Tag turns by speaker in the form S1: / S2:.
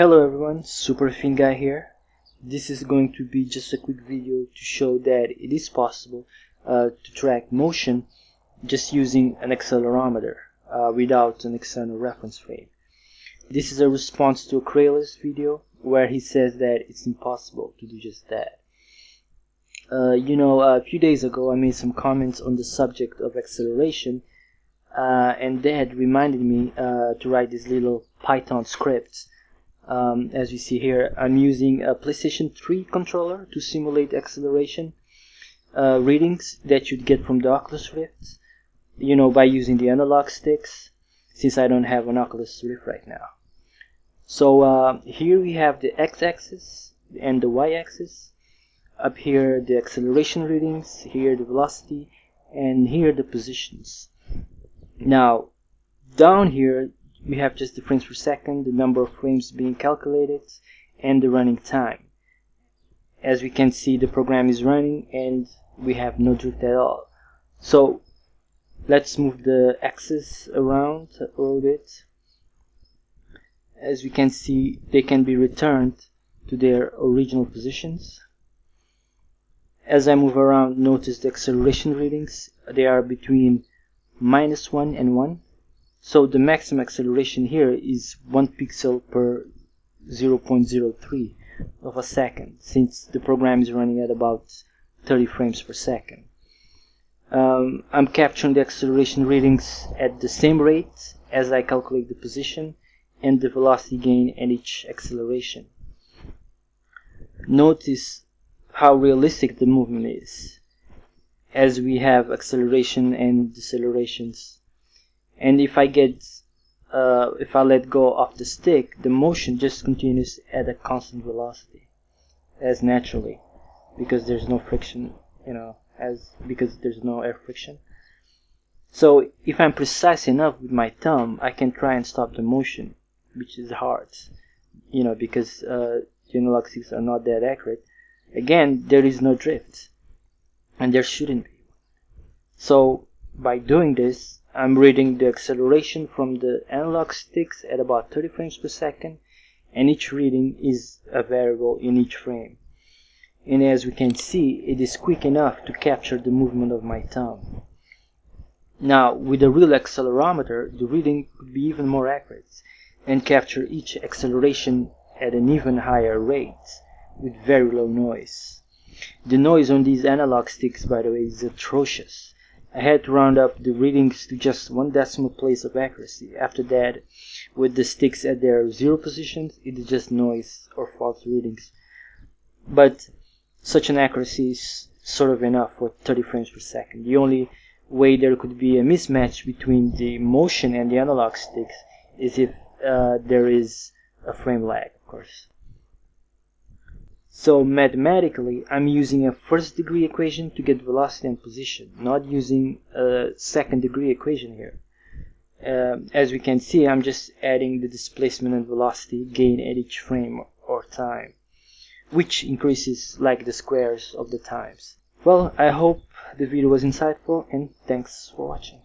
S1: Hello everyone, SuperFinGuy here. This is going to be just a quick video to show that it is possible uh, to track motion just using an accelerometer uh, without an external reference frame. This is a response to Okreylos' video where he says that it's impossible to do just that. Uh, you know, a few days ago I made some comments on the subject of acceleration uh, and that reminded me uh, to write this little Python script um, as you see here, I'm using a PlayStation 3 controller to simulate acceleration uh, readings that you'd get from the Oculus Rift, you know, by using the analog sticks, since I don't have an Oculus Rift right now. So uh, here we have the x-axis and the y-axis. Up here the acceleration readings, here the velocity, and here the positions. Now, down here we have just the frames per second, the number of frames being calculated, and the running time. As we can see, the program is running and we have no drift at all. So let's move the axis around a little bit. As we can see, they can be returned to their original positions. As I move around, notice the acceleration readings. They are between minus 1 and 1 so the maximum acceleration here is 1 pixel per 0.03 of a second since the program is running at about 30 frames per second. Um, I'm capturing the acceleration readings at the same rate as I calculate the position and the velocity gain at each acceleration. Notice how realistic the movement is as we have acceleration and decelerations and if I get uh, if I let go of the stick the motion just continues at a constant velocity as naturally because there's no friction you know as because there's no air friction. So if I'm precise enough with my thumb I can try and stop the motion which is hard you know because uh, are not that accurate. Again there is no drift and there shouldn't be. So by doing this I'm reading the acceleration from the analog sticks at about 30 frames per second and each reading is a variable in each frame. And as we can see, it is quick enough to capture the movement of my thumb. Now, with a real accelerometer, the reading could be even more accurate and capture each acceleration at an even higher rate with very low noise. The noise on these analog sticks, by the way, is atrocious. I had to round up the readings to just one decimal place of accuracy. After that, with the sticks at their zero positions, it is just noise or false readings. But such an accuracy is sort of enough for 30 frames per second. The only way there could be a mismatch between the motion and the analog sticks is if uh, there is a frame lag, of course. So mathematically, I'm using a first degree equation to get velocity and position, not using a second degree equation here. Uh, as we can see, I'm just adding the displacement and velocity gain at each frame or time, which increases like the squares of the times. Well, I hope the video was insightful and thanks for watching.